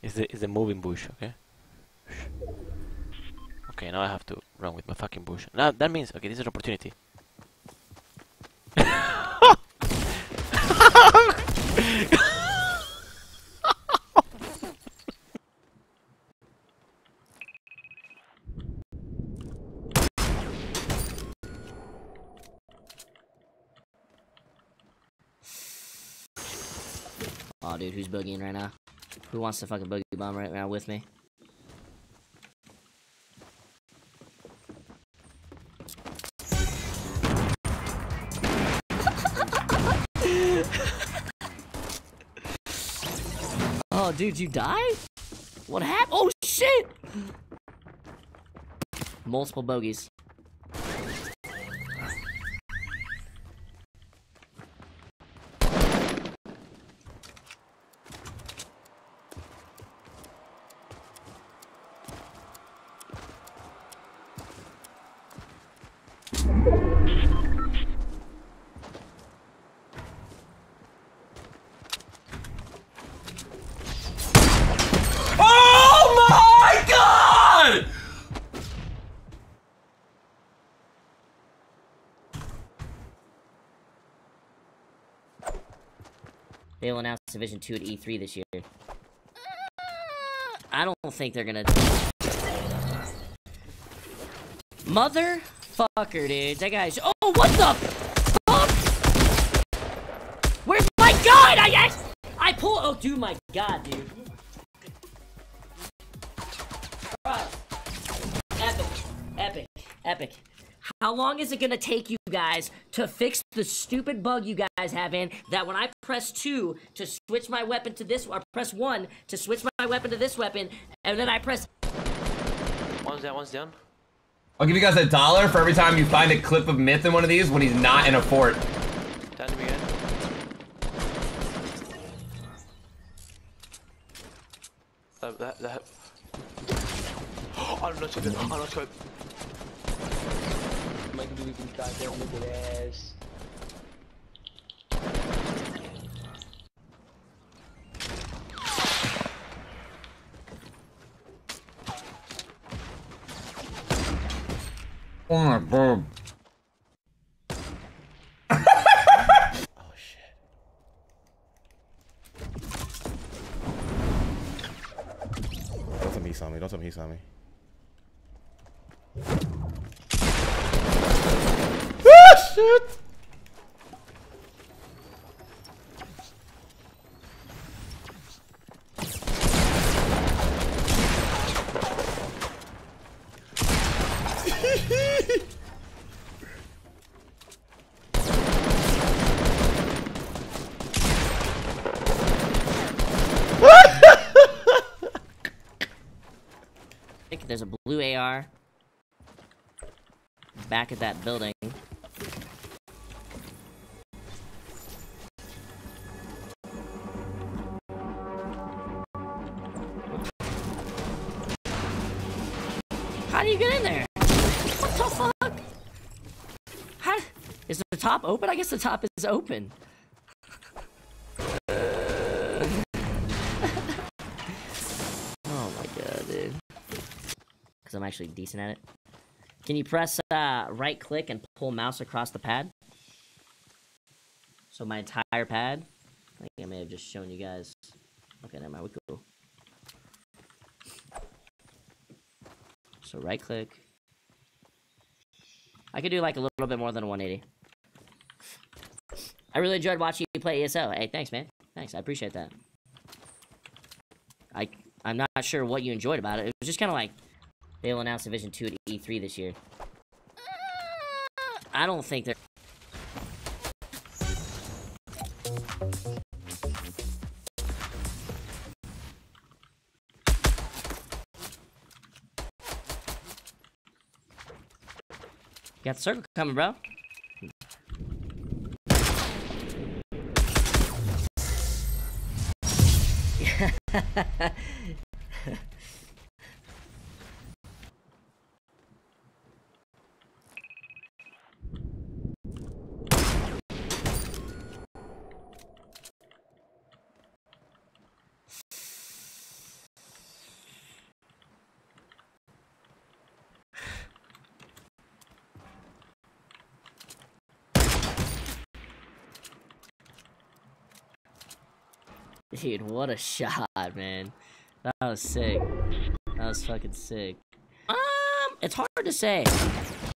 Is the is the moving bush, okay? Okay, now I have to run with my fucking bush. Now that means okay, this is an opportunity. Oh, dude, who's boogieing right now? Who wants to fucking boogie bomb right now with me? oh, dude, you died? What happened? Oh, shit! Multiple bogeys. Oh my god! They will announce Division 2 at E3 this year. I don't think they're gonna... Motherfucker, dude. That guy's... Oh, what the fuck? Where's my gun? I... I, I pull... Oh, dude, my god, dude. Epic. Epic. Epic. How long is it gonna take you guys to fix the stupid bug you guys have in that when I press 2 to switch my weapon to this, or press 1 to switch my weapon to this weapon, and then I press... One's down, one's down. I'll give you guys a dollar for every time you find a clip of Myth in one of these when he's not in a fort. Down to me again. That, that, that. I'm not sure. I'm not sure. Mike do we can start there on ass. Oh my god. Oh shit. Don't tell me he saw me. Don't tell me he saw me. Shit! There's a blue AR back at that building. How do you get in there? What the fuck? How is the top open? I guess the top is open. oh my god, dude. Because I'm actually decent at it. Can you press uh, right click and pull mouse across the pad? So my entire pad. I think I may have just shown you guys. Okay, never mind. We cool. So right click. I could do like a little bit more than a 180. I really enjoyed watching you play ESO. Hey, thanks, man. Thanks, I appreciate that. I I'm not sure what you enjoyed about it. It was just kind of like they will announce Division 2 at E3 this year. I don't think they're... got the circle coming, bro. Dude, what a shot, man. That was sick. That was fucking sick. Um, it's hard to say.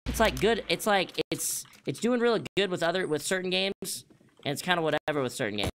It's like good. It's like it's it's doing really good with other with certain games, and it's kind of whatever with certain games.